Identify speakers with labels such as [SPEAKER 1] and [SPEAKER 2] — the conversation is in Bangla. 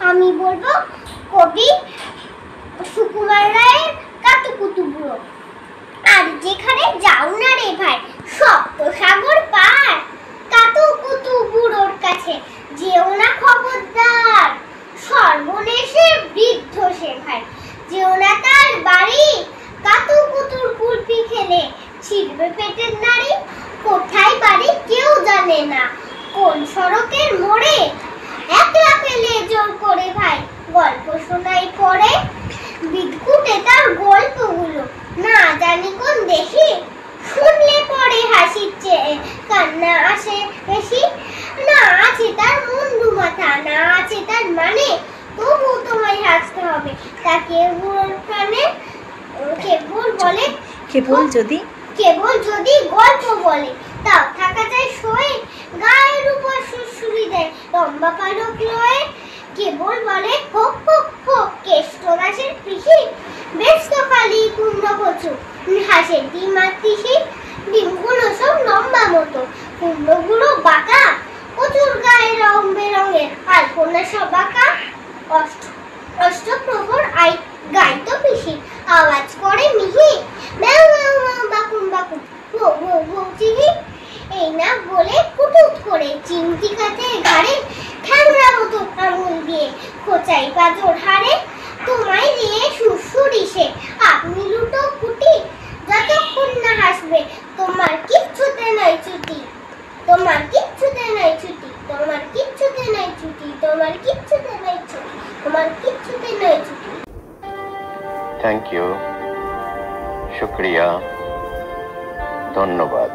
[SPEAKER 1] আমি বলব, কবি সুকুমার রায়ের কাতুকুতু বুড়ো। আর যেখানে যাও না রে ভাই সপ্ত সাগর পার। কাতুকুতু বুড়োর কাছে যেও না খবরদার। সর্বনেশে বৃদ্ধ সে ভাই। যেও না তার বাড়ি, কাতুকুতুর কুলপি খেলে ছিড়বে পেটের নারী কোথায় বাড়ি কেউ জানে না। কোন সড়কের মোড়ে জোর করে ভাই। গল্প শোনাই পড়ে বিদকুটে তার গল্পগুলো। না জানি কোন দেশে শুনলে পরে হাসির চেয়ে কান্না আসে বেশি। না আছে তার মুন্ডু মাথা না আছে তার মানে। তবু তোমায় হাসতে হবে। তাকে প্রাণে কেবল বলে?
[SPEAKER 2] কেবল যদি?
[SPEAKER 1] কেবল যদি গল্প বলে? তাও থাকা যায় শোয়ে গায়ের উপর সুরসুরি দেয়। লম্বা পালক লয়ে কেবল বলে, হোক হোক হোক, কেষ্ট গাছের পিসি বেশ তো খালি কুমড়ো কচু হাঁসের ডিম আর তিসি, ডিমগুলো সব লম্বা মতো কুমড়োগুলো বাঁকা, কচুর গায়ে রং বেরঙের আলপনা সব বাঁকা, অষ্ট, অষ্টপ্রহর আই, গাইতো পিসি, আওয়াজ করে মিহি, ম্যাও ম্যাও ম্যাও বাকুম বাকুম ভো ভো ভো চিহি, এই না বলে কুটুট করে চিমটি কাছে ঘাড়ে ঠ্যাংরা মতো আঙুল দিয়ে খোঁচাই পাজর হারে তোমায় দিয়ে সুরসুরি সে আপনি লুটো কুটি যতক্ষণ না হাসবে, তোমার কিচ্ছুতে নয় ছুটি। তোমার কিচ্ছুতে নয় ছুটি, তোমার কিচ্ছুতে নয় ছুটি, তোমার কিচ্ছুতে নয় ছুটি, তোমার কিচ্ছুতে নয় ছুটি।
[SPEAKER 3] থ্যাংক ইউ শুক্রিয়া। ধন্যবাদ।